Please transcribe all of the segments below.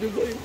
就可以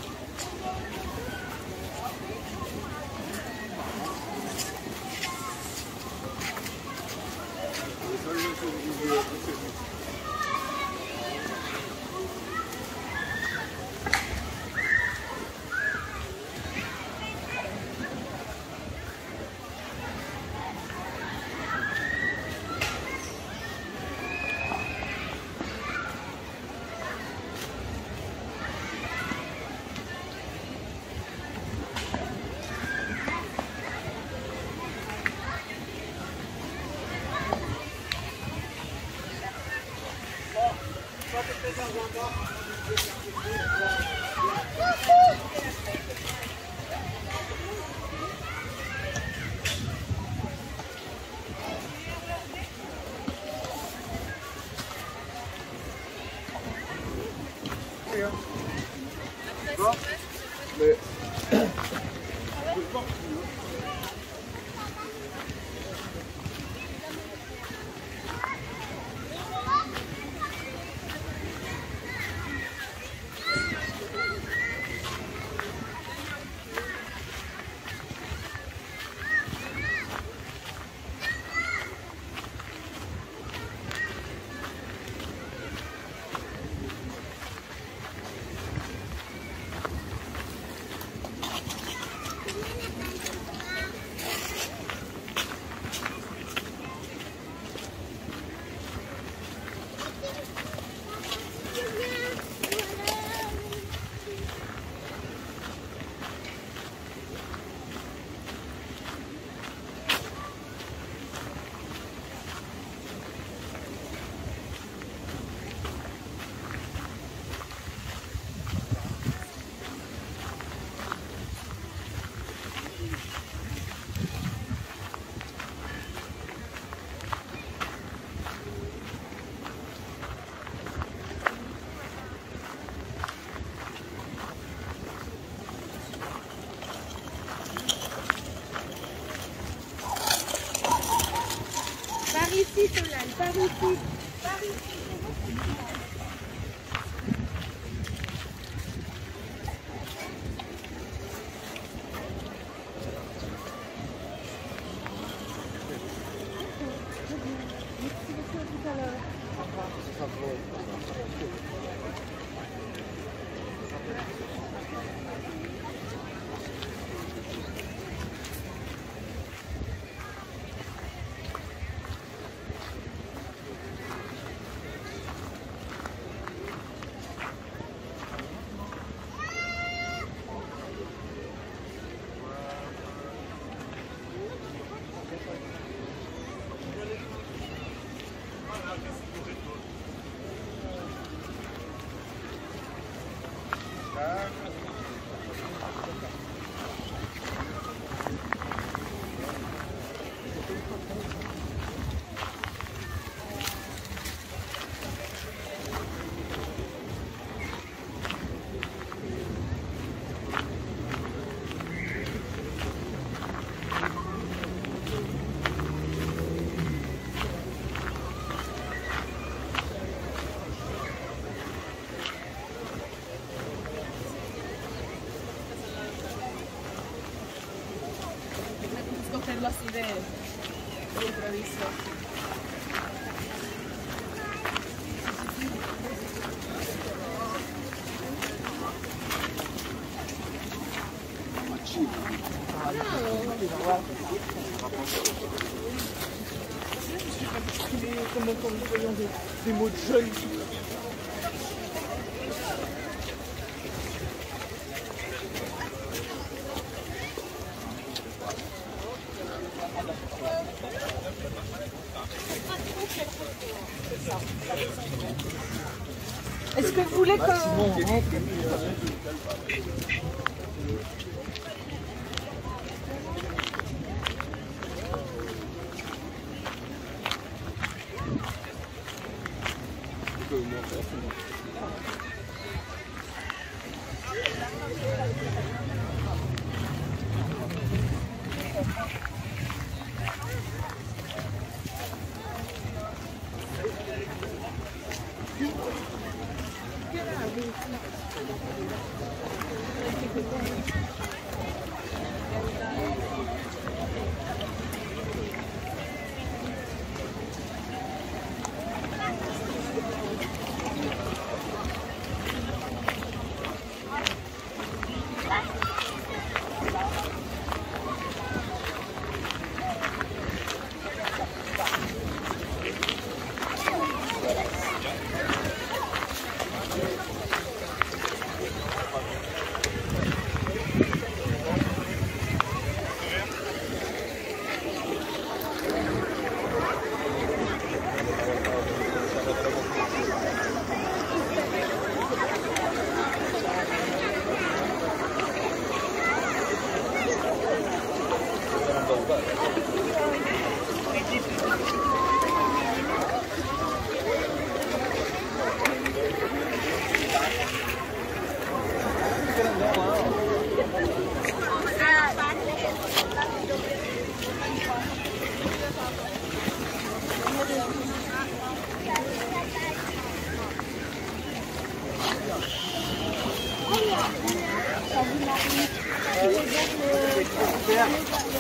거. Thank you. Des, mots de jeunes. Est-ce que vous voulez que... Yeah.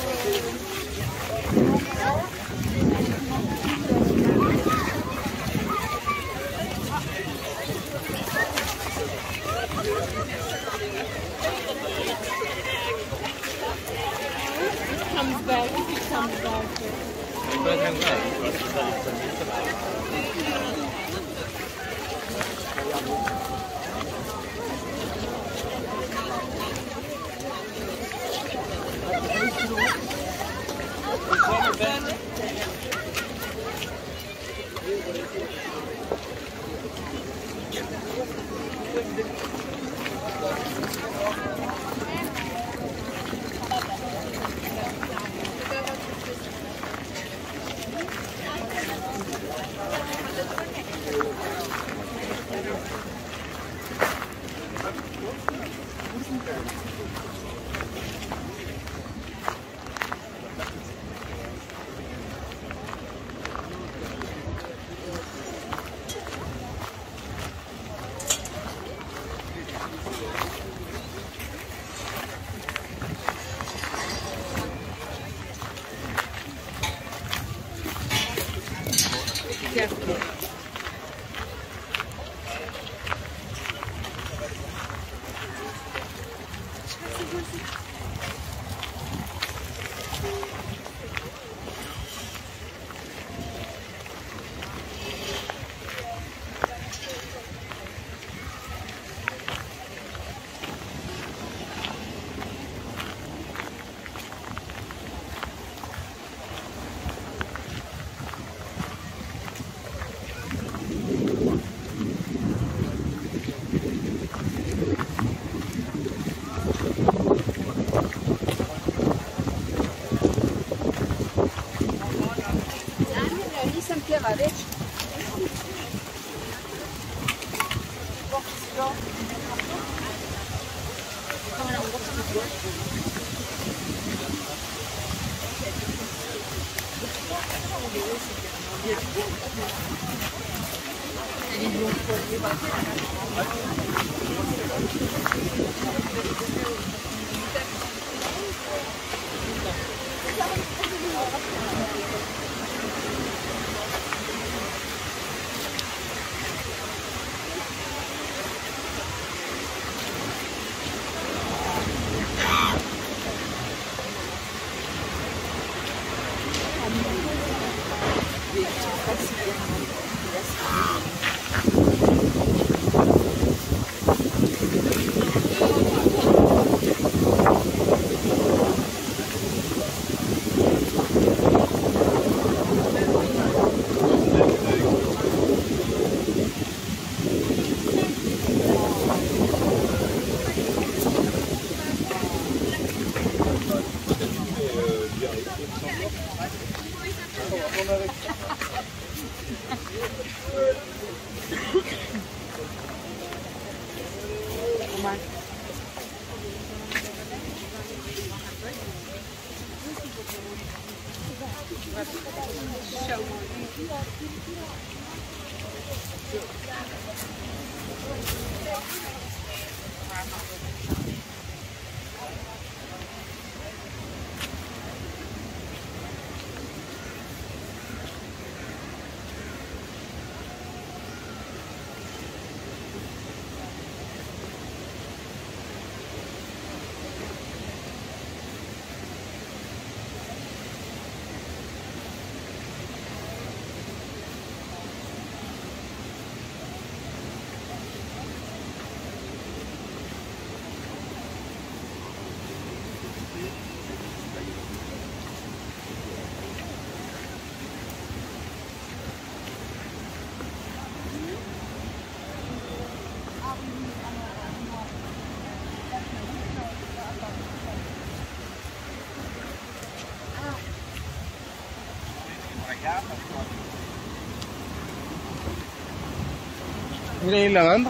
Mira ahí lavando.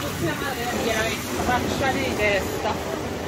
いつまで焼いたばっかりでし。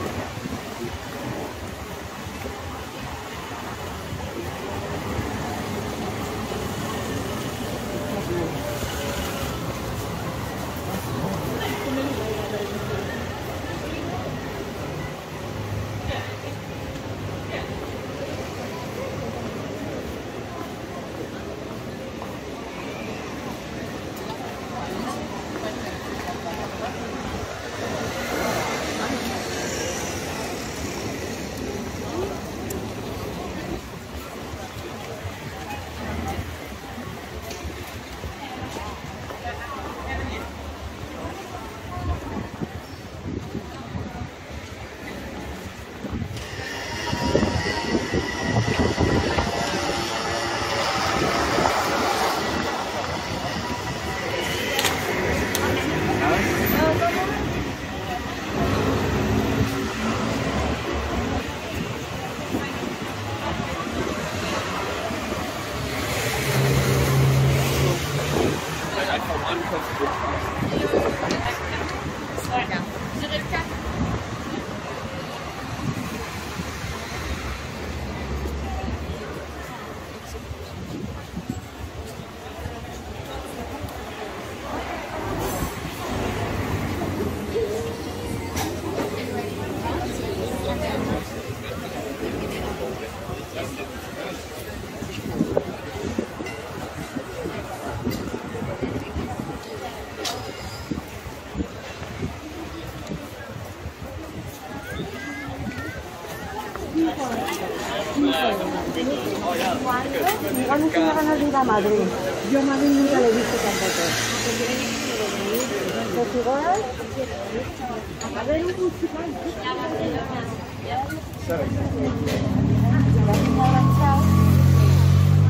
Di testa. Igual me llegaron a ir a Madrid. Yo a Madrid nunca le he visto tampoco.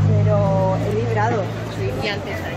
Pero he librado. Antes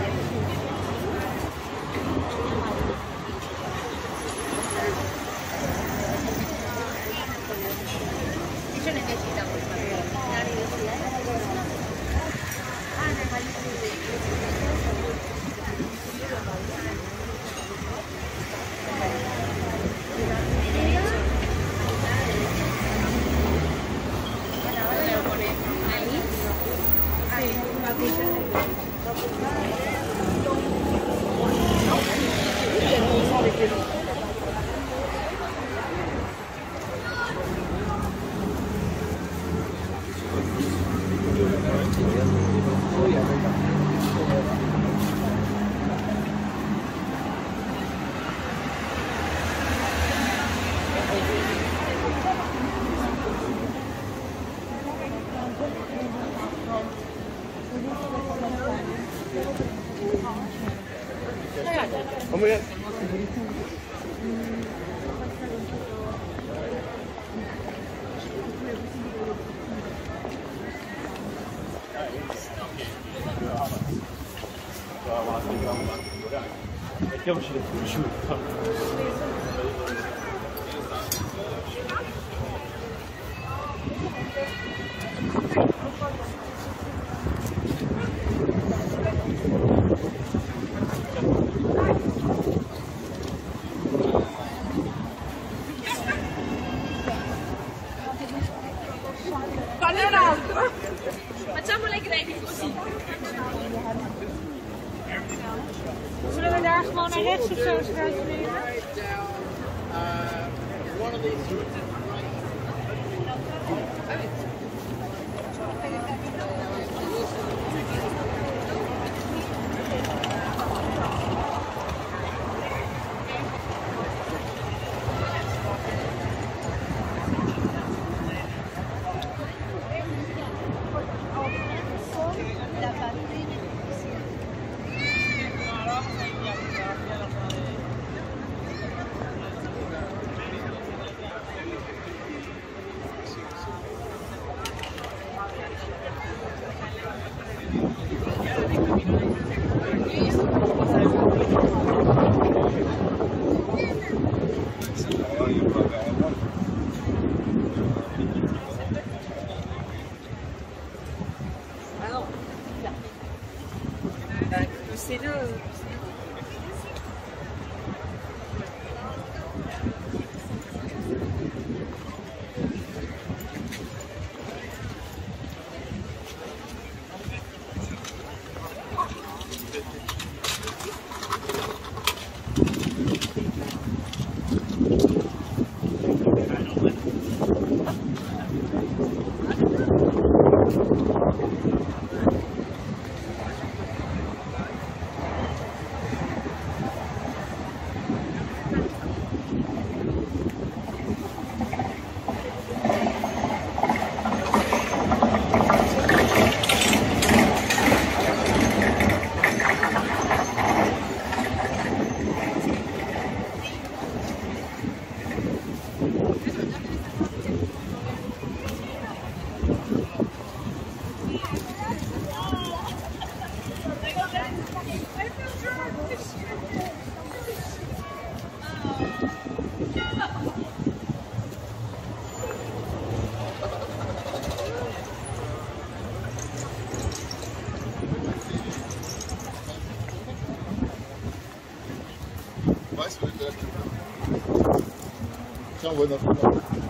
여보시겠 像蚊子。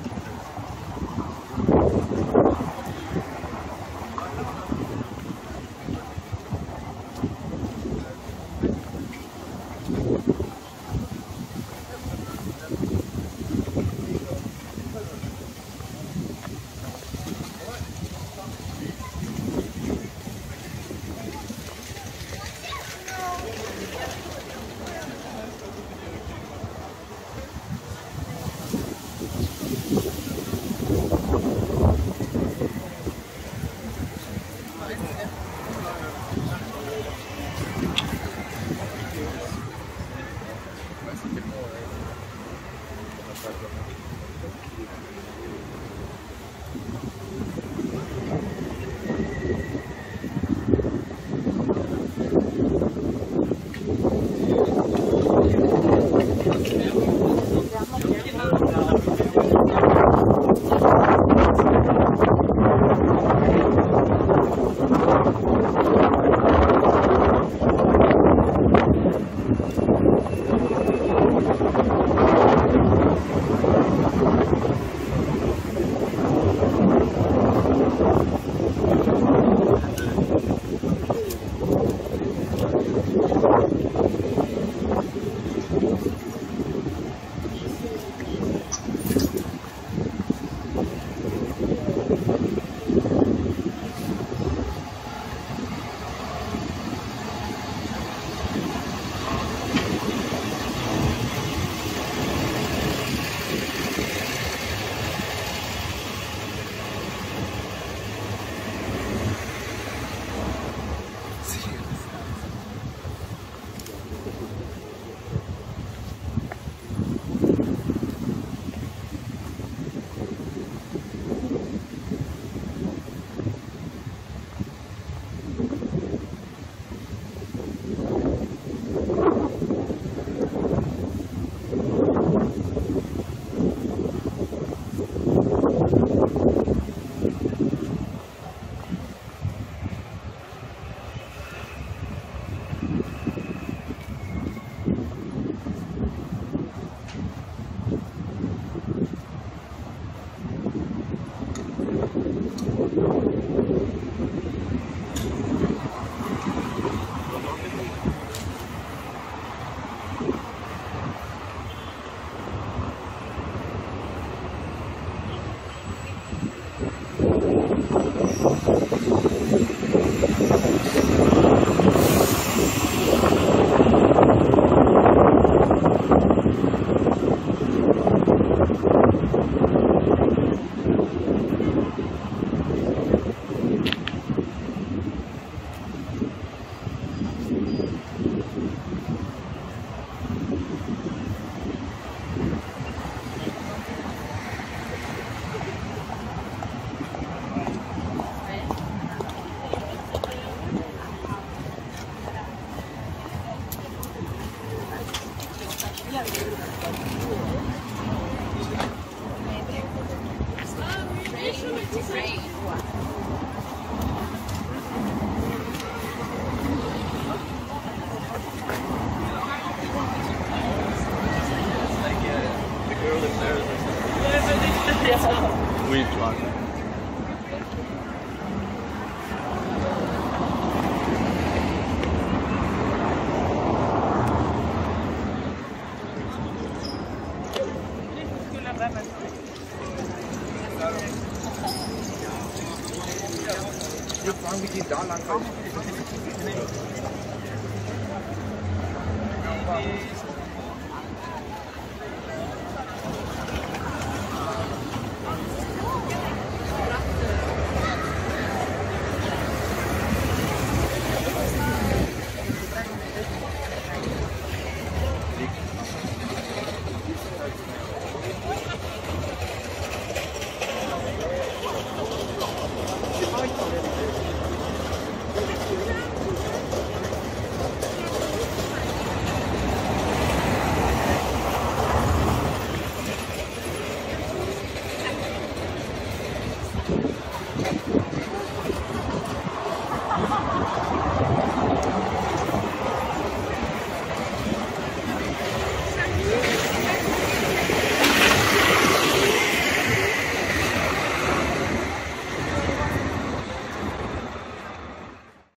かかるいま。